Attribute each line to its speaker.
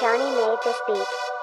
Speaker 1: Johnny made this beat.